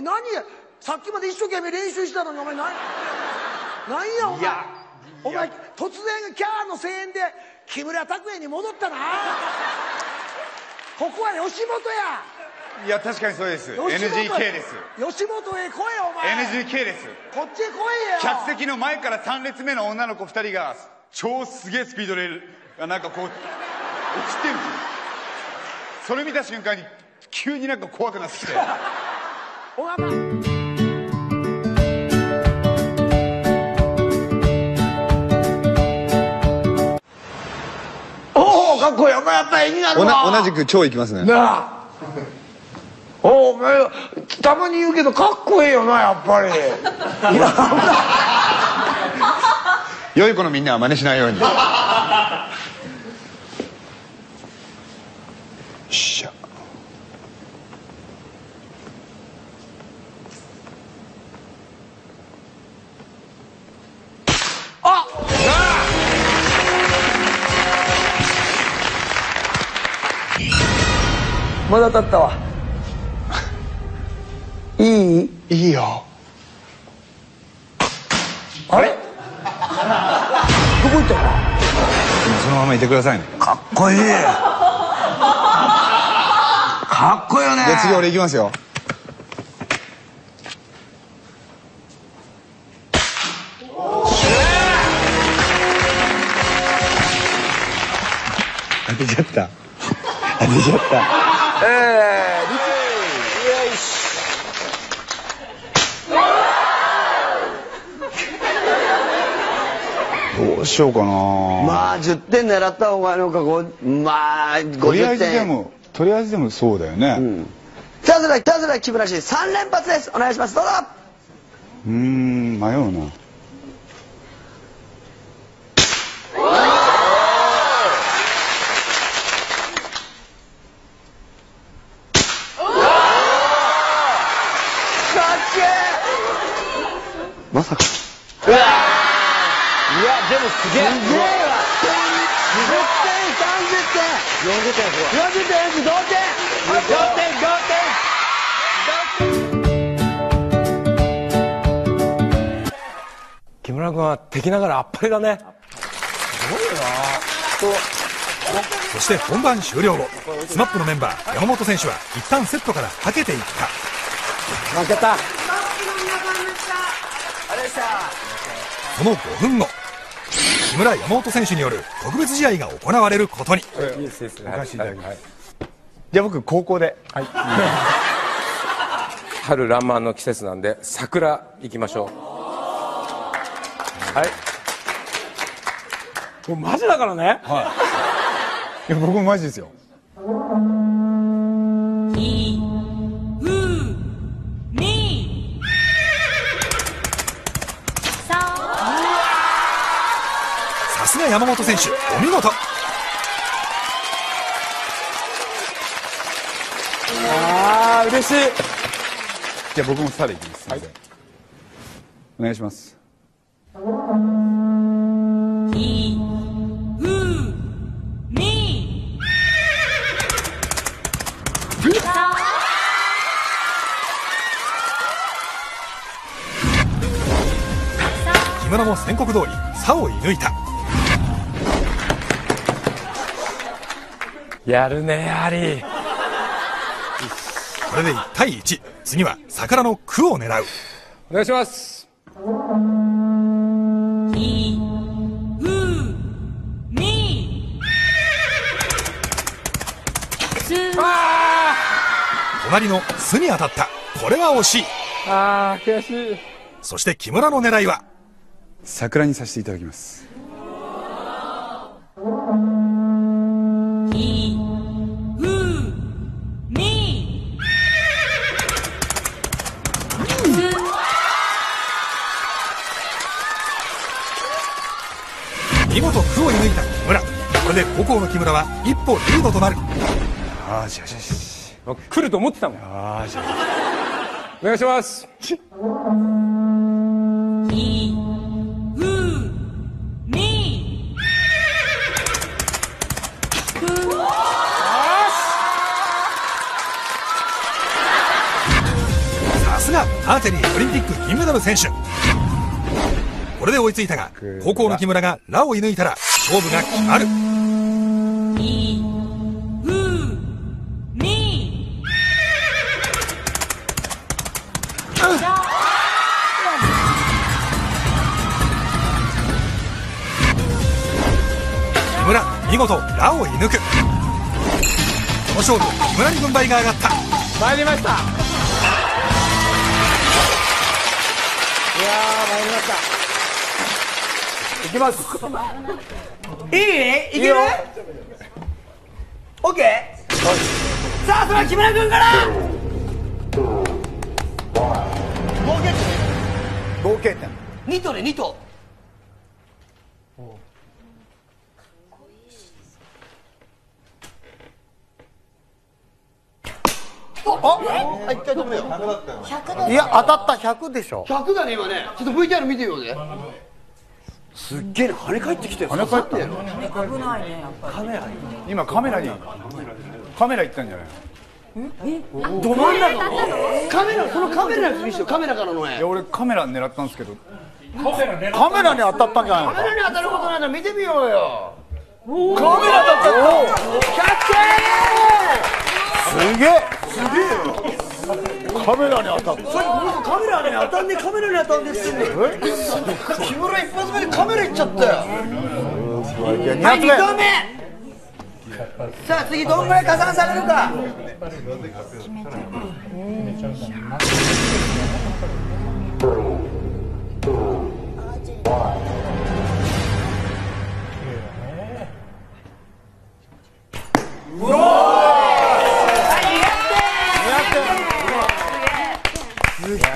前何やさっきまで一生懸命練習したのにお前何何やお前。お前突然キャーの声援で木村拓哉に戻ったな。ここは吉本や。いや確かにそうです。NGK です。吉本へ来いお前。NGK です。こっちへ来いや客席の前から3列目の女の子2人が超すげえスピードでなんかこう 落ちてるんですよ。それ見た瞬間に急になんか怖くなってきてお前おおかっこいい。お前やっぱ絵になるわ。同じく超いきますね。なあ。おお前たまに言うけどかっこいいよなやっぱり。良い子のみんなは真似しないように。よっしゃまだ当たったわ。いい？いいよ。あれ？どこ行ったの？そのままいてくださいね。かっこいい。かっこいいよね。じゃあ次俺いきますよ。当てちゃった。当てちゃったえー、立よし。どうしようかな。まあ10点狙った方がなんかこうまあ50点とりあえずでもとりあえずでもそうだよね。うん。さあそれではさあそれでは木村氏3連発です。お願いします。どうぞ。うーん迷うなかっけまさか。えいやでもすげえ。すげえわ20点30点40点40点同点同点同木村君は敵な。がらあっぱれだねそして本番終了後 SMAP のメンバー山本選手は一旦セットからはけていった。負けたその5分後木村山本選手による特別試合が行われることに。いいですいす。おかしいいただきます。じゃあ僕高校で。春爛漫の季節なんで桜行きましょう。はい。もうマジだからね。いや僕もマジですよ山本選手お見事。ああ嬉しい。じゃあ僕もスターでいきます。すい。お願いします。木村も宣告通り差を射抜いたやるねやはり。これで1対1次は桜の区を狙う。お願いします。隣の巣に当たった。これは惜しい。ああ悔しい。そして木村の狙いは？桜にさせていただきますこれで高校の木村は一歩リードとなる。ああじゃあじゃあじ来ると思ってたもん。ああーじゃあお願いします。さすがアーチェリーオリンピック銀メダル選手これで追いついたが高校の木村がラを射抜いたら勝負が決まる見事。ラを射抜くこの勝負木村に軍配が上がった。参りました。いやー参りました。いきます。いいいける？オッケーさあそれは木村君から!合計点。2とね2といや当たった100でしょ。100だね今ね。ちょっと VTR 見てよねすっげえな跳ね返ってきて跳ね返ってやろ今カメラにカメラ行ったんじゃないど真ん中の？カメラその？カメラのやつ見せてよカメラからの絵。いや俺カメラ狙ったんですけど。カメラに当たったんじゃないの？カメラに当たることないなら見てみようよ。カメラだった100すげえ！すげえカメラに当たった。さっきカメラに当たんねカメラに当たんねって。言って木村一発目でカメラいっちゃったよ。はい。200 2円投目。さあ次どんぐらい加算されるか2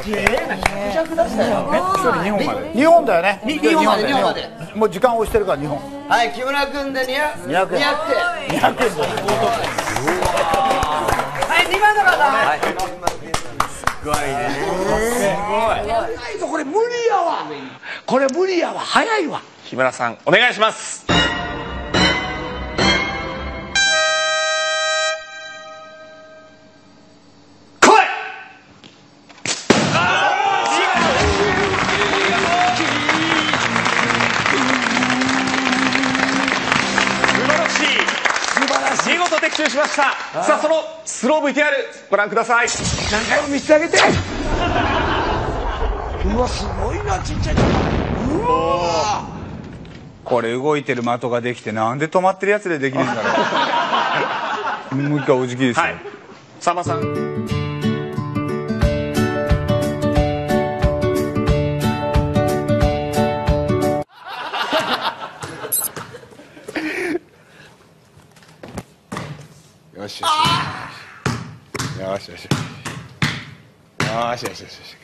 本まで2本だよね。本まで二本。までもう時間押してるから2本。はい木村君で200 200円。200点200円だよはい2番の方はいない。とこれ無理やわ。これ無理やわ。早いわ。木村さんお願いしますスロー VTR ご覧ください。何回も見せてあげて。うわすごいなちっちゃい。うわこれ動いてる的ができてなんで止まってるやつでできるんだろう。もう一回お辞儀ですよ、はい。さんまさんしよしよしよし。よしよし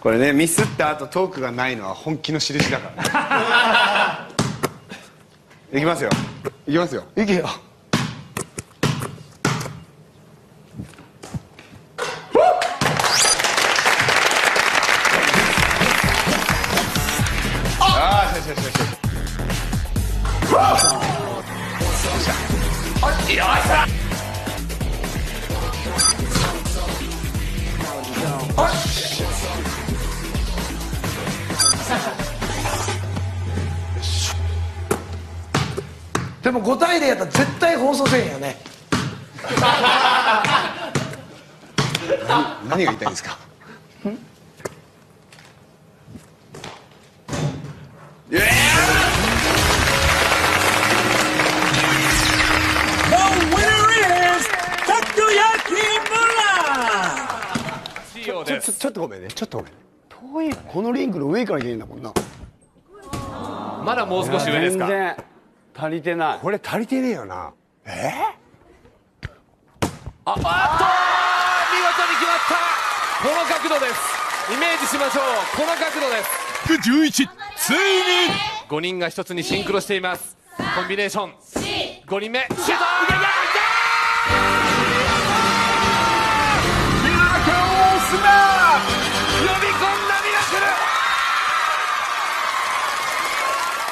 これねミスった後トークがないのは本気の印だから。ねいきますよ。いきますよ。いけよちょっとごめんね。このリンクの上からいけないんだもんな。まだもう少し上ですか？全然足りてない。これ足りてねえよな。見事に決まった。この角度です。イメージしましょう。この角度です。11ついに。5人が一つにシンクロしています。コンビネーション。5人目シュート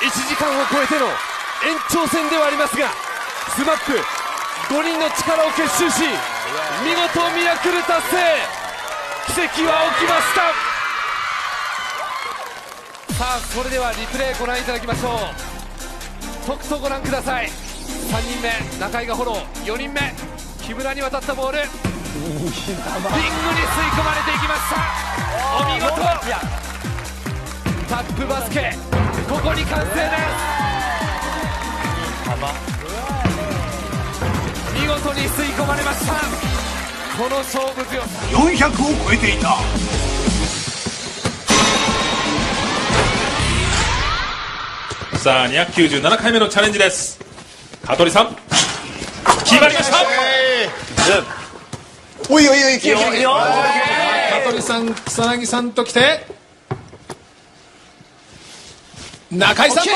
1時間を超えての延長戦ではありますがスマップ5人の力を結集し見事ミラクル達成。奇跡は起きました。さあそれではリプレイご覧いただきましょう。とくとご覧ください。3人目中居がフォロー。4人目木村に渡ったボール。リングに吸い込まれていきました。お見事。タップバスケここに完成です。見事に吸い込まれました。この勝負強さ。400を超えていたさあ297回目のチャレンジです。香取さん。決まりました。おいおいおい香取さん草薙さんときて中井さんどう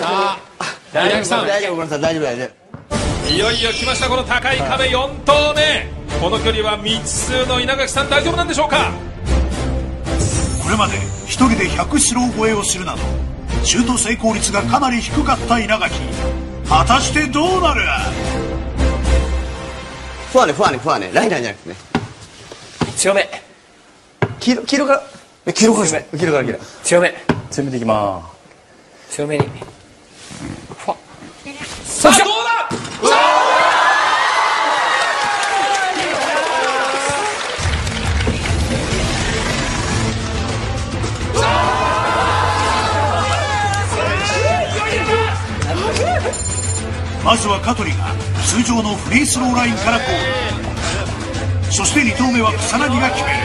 だ？さあ稲垣さん。大丈夫大丈夫大丈いよいよ来ましたこの高い壁4投目。この距離は未知数の稲垣さん大丈夫なんでしょうか？これまで一人で100スロー超えをするなどシュート成功率がかなり低かった稲垣。果たしてどうなる？夫ファーねファーねファーね。ライナーじゃなくてね。強め黄色黄色から？え黄色からです黄色から黄色。強め。強めていきます。強めに。さあどうだ？まずは香取が通常のフリースローラインからゴール。そして2投目は草薙が決める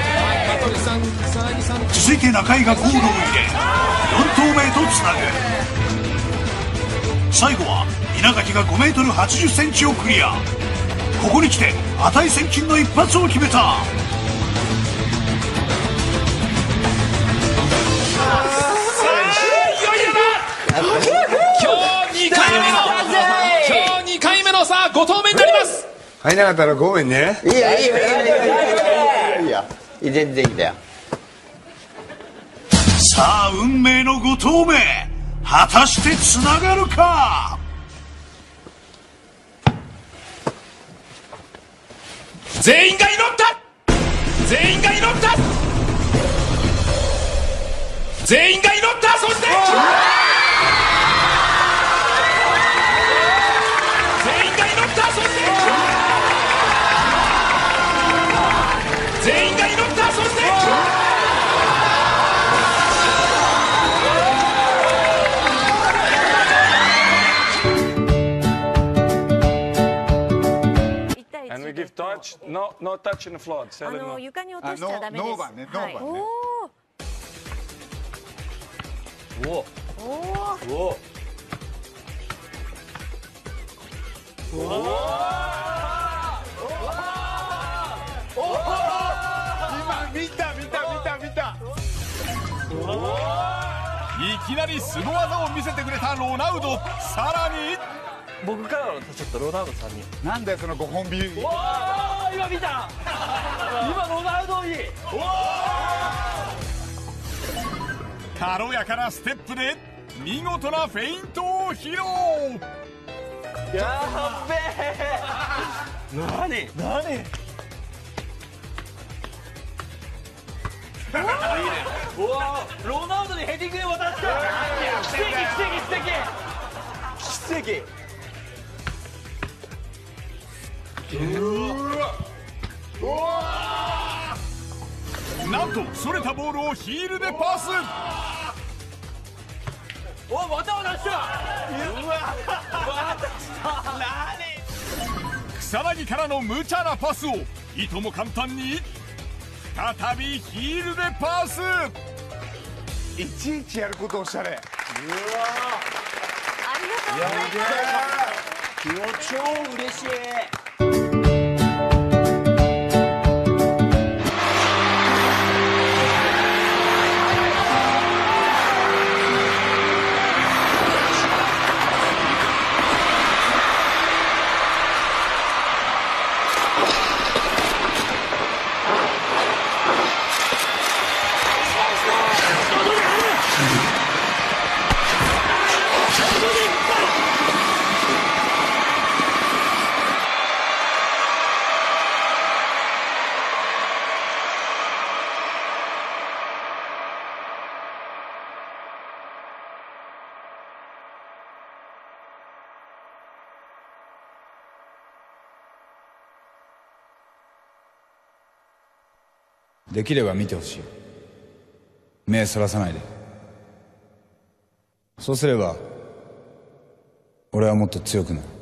続いて中井がゴールを入れ4投目へとつなぐ最後は稲垣が 5m80cm をクリア。ここに来て値千金の一発を決めた。今日2回目の今日2回目のさあ5投目になります入らなかったらごめんねいいよいいよいいよいいよ全然できたよ。さあ運命の5投目果たしてつながるか？全員が祈った！全員が祈った！全員が祈った！そして touch, no, no touch in the floor. あの no. 床に落としちゃダメです。あノーバンねノーバンね。はいおー。おー。今見た見た見た見た。いきなりスゴ技を見せてくれたロナウド。さらに僕からはちょっとロナウドさんに。なんだよその5本ビ。ー今見た。今ロナウドに。軽やかなステップで見事なフェイントを披露。やっべえ何？何？うわーロナウドにヘディングで渡した。奇跡奇跡奇跡。奇跡なんとそれたボールをヒールでパスおまた渡したうわ渡した何草薙からの無茶なパスをいとも簡単に再びヒールでパスいちいちやることおしゃれうわありがとうございます。超嬉しいできれば見てほしい。目そらさないで。そうすれば俺はもっと強くなる。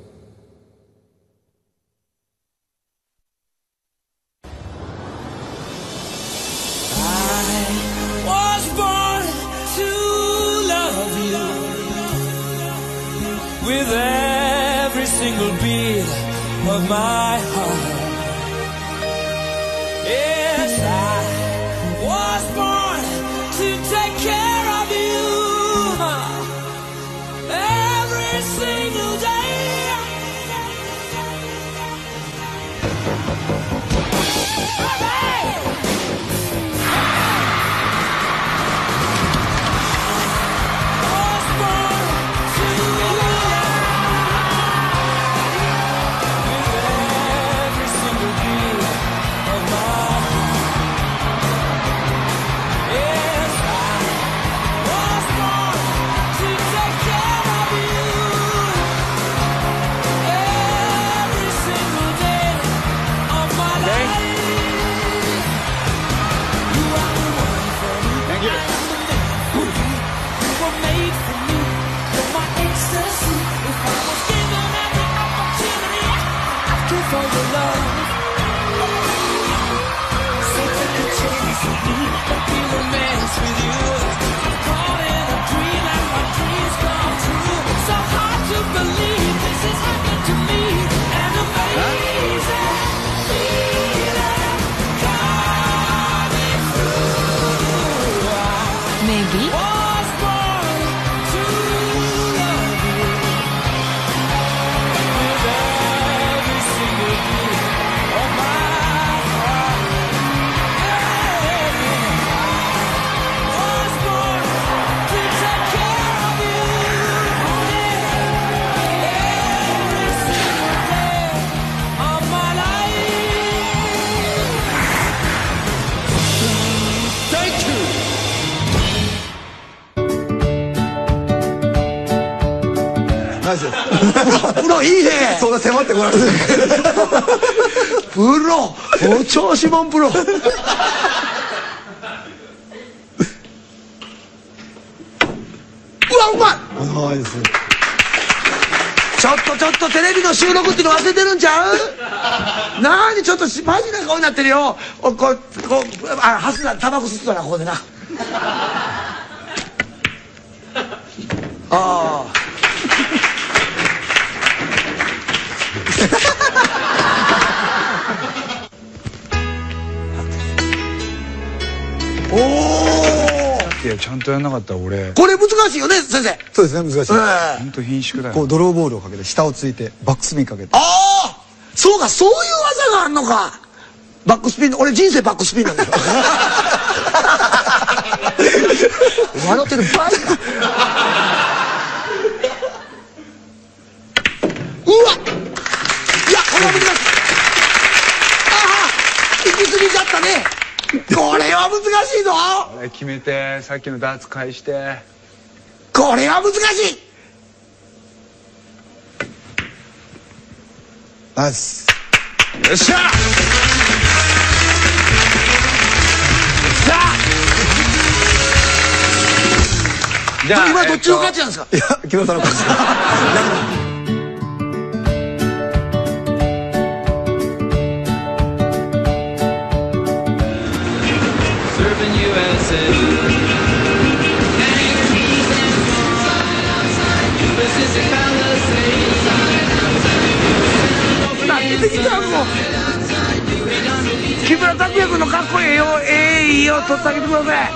beat? ってこられてプロ。お調子もんプロ。うわうまい。ちょっとちょっとテレビの収録っていうの忘れてるんちゃう？なにちょっとしマジな顔になってるよ。おこうこうあハスなタバコ吸ってたなここでな。ああ おおいやちゃんとやんなかったら俺これ難しいよね先生。そうですね難しい、ええ。本当貧縮だよこうドローボールをかけて下をついてバックスピンかけて。ああそうかそういう技があんのか。バックスピン俺人生バックスピンなんだよ。笑ってる場合か。うわいやこれは難しいああ行き過ぎちゃったね。これは難しいぞ。俺決めてさっきのダーツ返して。これは難しい。ナイスよっしゃ。さあじゃあ今どっちの勝ちなんですか、いや木村さんの勝ち なってきた。もう木村拓哉君のかっこええよええいいよ撮ってあげてください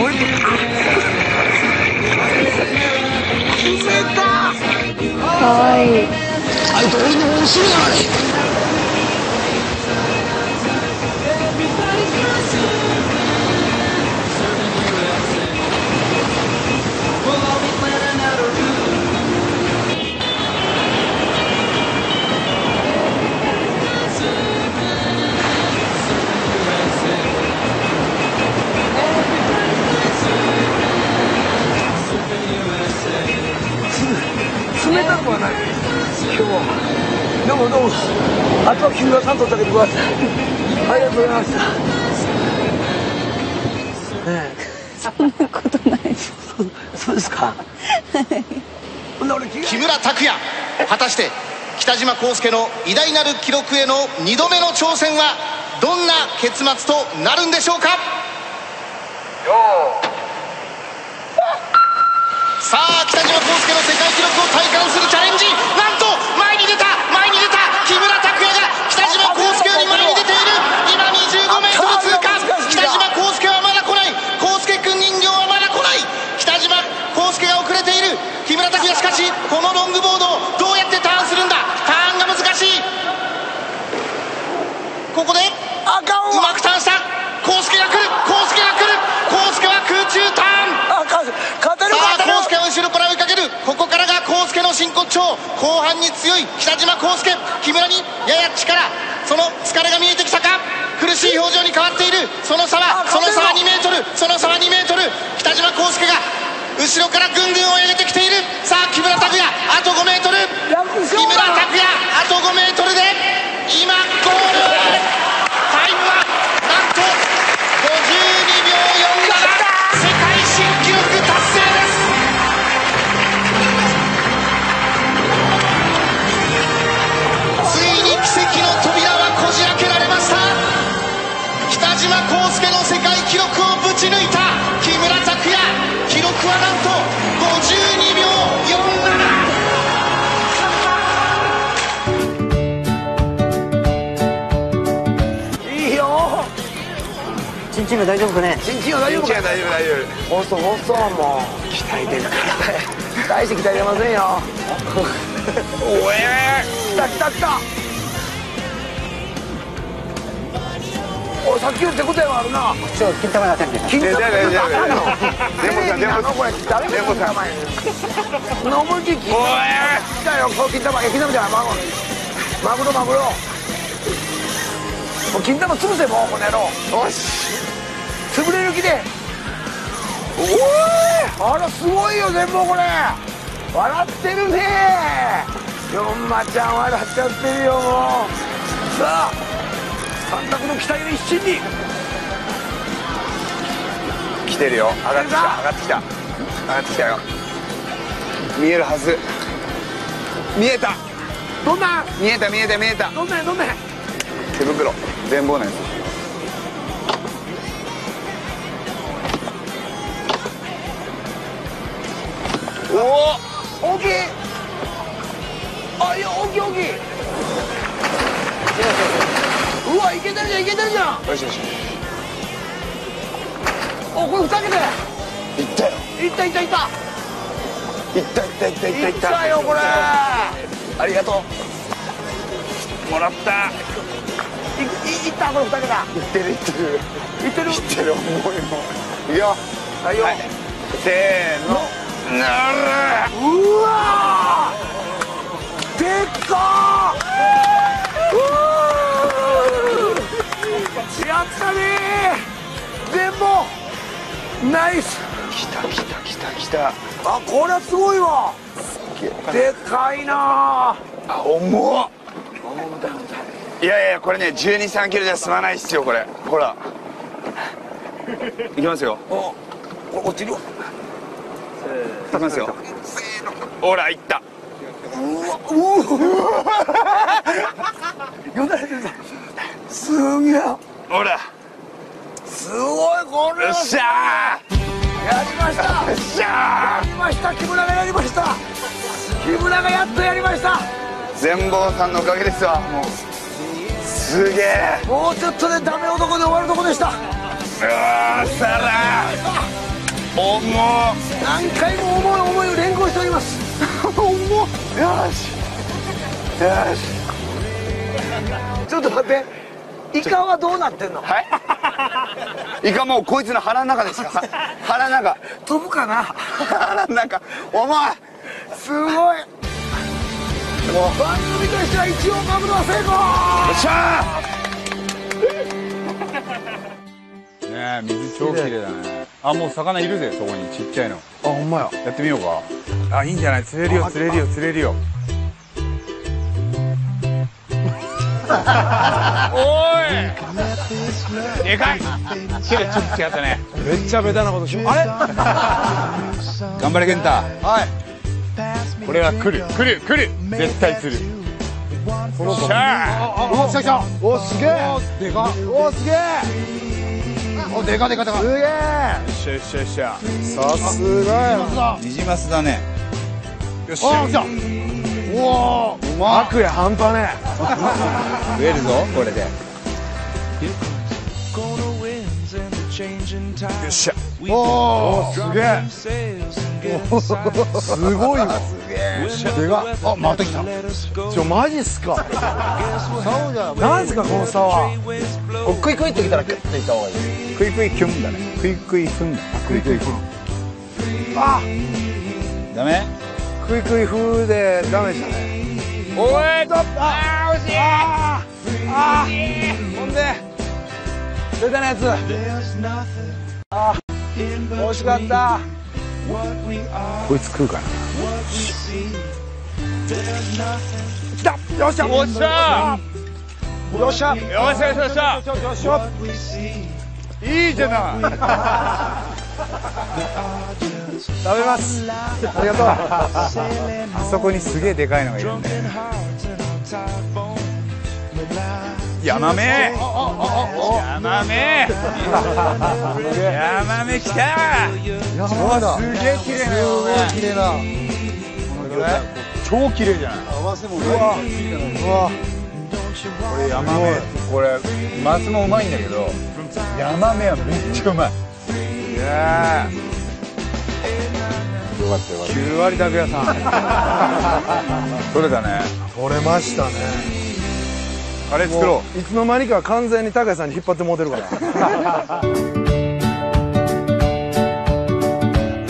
おいかわいおくださいありがとうございましたねそんなことない。そうですか。木村拓哉。果たして北島康介の偉大なる記録への2度目の挑戦はどんな結末となるんでしょうかさあ北島康介の世界記録を体感するチャレンジなんと前に出た前に出た木村拓哉が北島康介より前に出ている今 25m 通過北島康介はまだ来ない康介君人形はまだ来ない北島康介が遅れている木村拓哉しかしこのロングボードをどうやってターンするんだターンが難しいここでうまくターンした康介が来る康介が来る康介は空中ターン勝てるさあ康介は後ろから追いかけるここからが康介の真骨頂後半に強い北島康介木村にやや力その疲れが見えてきたか苦しい表情に変わっているその差はその差は2メートルその差は2メートル北島康介が後ろからぐんぐん追い上げてきている。さあチンチンが大丈夫かね？チンチンは大丈夫かチンチンは大丈夫大丈夫。細細もう鍛えてるから大して鍛えてませんよ。おえ来た来た来た。おいさっきの手応えはあるな。ちょ金玉に当てんね金玉大丈夫大丈夫。テレビなのこれ誰が金玉やねん思いっきり金玉来たよこの金玉え金玉じゃないマグロマグロマグロ。もう金玉潰せもうこの野郎。よし潰れる気で。おおあらすごいよ全部これ。笑ってるね。よんまちゃん笑っちゃってるよ。もうさあ三択の期待を一身に。来てるよ。上がってきた。上がってきた。上がってきたよ。見えるはず。見えた。どんな？見えた見えた見えた。どんなんやどんなんや？手袋。全貌のやつおお大きい。あいや大きい大きい。うわいけてるじゃんいけてるじゃん。よしよしおこれ二桁やいったよ。いったいったいった。いったいったいったいった。いったよこれ。ありがとう。もらった。いいいったこれ二桁いってるいってる。いってる？いってる重いもん。いくよ。はい。よ、せーのうわでっかー。うー。やったね。ー全部ナイス。来た来た来た来た。あこれはすごいわ。でかいなあ重っ。いやいやこれね1 2 3キロじゃ済まないっすよこれ。ほら。いきますよ。おこれ落ちるわ。きますよ。ほらいった。うわうわよだれ出た。すげえ。ほら。すごいこれは。よっしゃやりました。よっしゃやりました。木村がやりました。木村がやっとやりました。全坊さんのおかげですわもう。すげえ。もうちょっとでダメ男で終わるとこでした。うわーさら重っ。何回も重い思いを連行しております。重っ。よし。よし。ちょっと待って。イカはどうなってんの？はい。イカもうこいつの腹の中ですかは 腹の中。飛ぶかな？腹の中。重い。すごい。番組としては一応マグロは成功。よっしゃねえ水超綺麗だねあもう魚いるぜそこにちっちゃいの。あほんまや。やってみようか。あいいんじゃない？釣れるよ釣れるよ釣れるよ。おい！でかい！ちょっと違ったね。めっちゃベタなことしあれ？頑張れ健太。はい。これは来る。来る来る。絶対来る。この子。しゃあお来た来た。おすげえ。でかおすげえおでかでかでか。すげえ。よっしゃよっしゃよっしゃさすがやニジマスだね。よっし。ゃあ来た。おおうま悪や半端ね 増えるぞこれで。よっしゃ。おおすげえ。おすごいわ。でか。あまた来た。ちょマジっすか。竿じゃなんすかこの竿は。クイクイってきたらキュッていった方がいいクイクイキュンだね。クイクイフンだ。クイクイフン。あダメ？クイクイ風でダメでしたねおい。あー惜しい。あー。あー。ほんで。出たなやつ。あー。惜しかった。こいつ食うかな。来たよっしゃ。よっしゃ。よっしゃ。よっしゃ。よっしゃ。よっしゃいいじゃない。食べます。ありがとう。あそこにすげえでかいのがいるんだよね。ヤマメ。ヤマメ。ヤマメ来た。やばいなすげえ綺麗な。綺麗な。超綺麗じゃない？合わせもうわ。うわ。これヤマメ。これマスもうまいんだけどヤマメはめっちゃうまい。いやよかったよかっ9割拓也さん。た 取れたね。取れましたね。カレー作ろもういつの間にか完全に拓也さんに引っ張ってもうてるから。う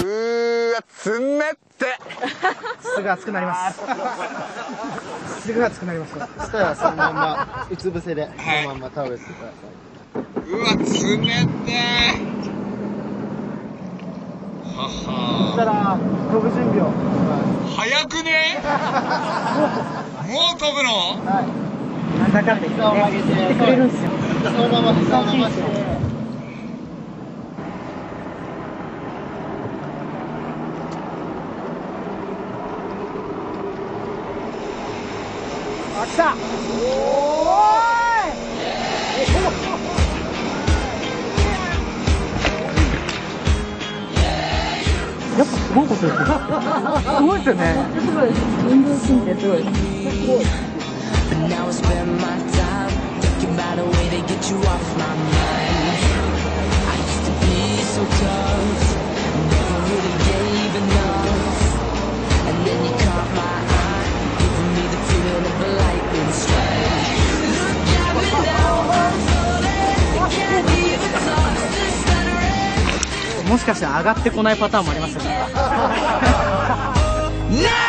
ーわつめって。すぐ熱くなります。すぐ熱くなります。そしたらそのままうつ伏せで、そのまま倒れてください。うわつめってははしたら飛ぶ準備を。早くねもう飛ぶのはい。なんだかんだ膝を曲げてくれるんですよ。そのまま膝を伸ばして。あ、来たごいことですよ。すごいですよね。すごい。運動神経すごい。 Now I spend my time thinking about a way to get you off my mind. I used to be so tough, never really gave enough. もしかしたら上がってこないパターンもありますよね。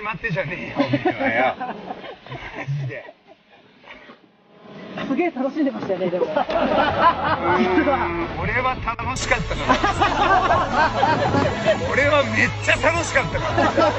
まってじゃねえよお前はよ。マジで。すげえ楽しんでましたよねでも。実は。俺は楽しかったから俺はめっちゃ楽しかったから